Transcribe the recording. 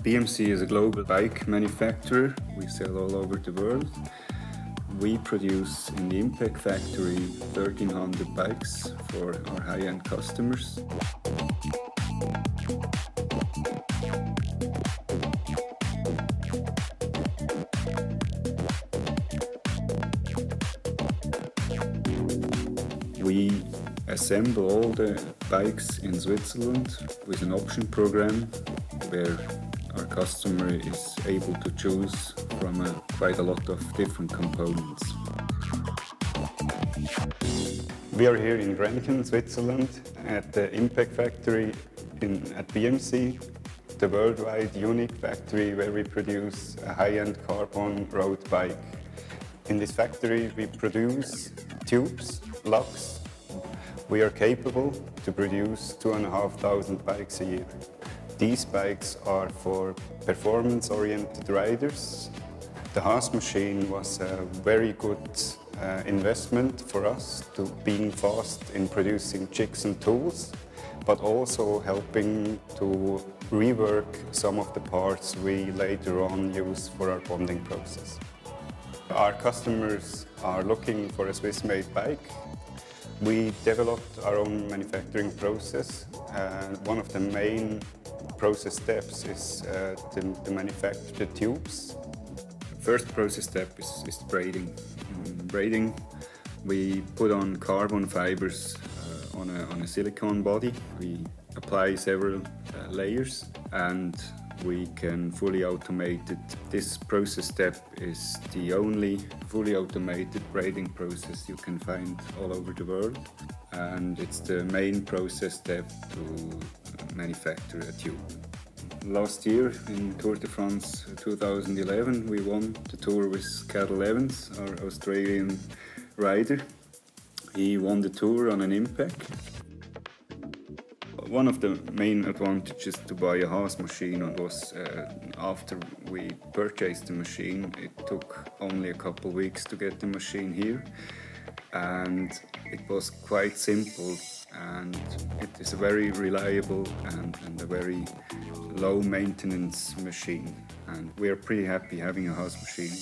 BMC is a global bike manufacturer. We sell all over the world. We produce in the Impec Factory 1300 bikes for our high-end customers. We assemble all the bikes in Switzerland with an option program where our customer is able to choose from a, quite a lot of different components. We are here in Grenchen, Switzerland at the Impec Factory in, at BMC, the worldwide unique factory where we produce a high-end carbon road bike. In this factory we produce tubes, locks. We are capable to produce 2,500 bikes a year. These bikes are for performance-oriented riders. The Haas machine was a very good uh, investment for us to being fast in producing jigs and tools, but also helping to rework some of the parts we later on use for our bonding process. Our customers are looking for a Swiss-made bike. We developed our own manufacturing process and one of the main process steps is uh, to, to, manufacture the tubes. First process step is, is braiding. In braiding, we put on carbon fibers uh, on, a, on a silicone body. We apply several uh, layers and we can fully automate it. This process step is the only fully automated braiding process you can find all over the world and it's the main process step to manufacture a tube. Last year in Tour de France 2011 we won the tour with Cadel Evans, our Australian rider. He won the tour on an Impec one of the main advantages to buy a Haas machine was uh, after we purchased the machine, it took only a couple weeks to get the machine here and it was quite simple and it is a very reliable and, and a very low maintenance machine and we are pretty happy having a Haas machine.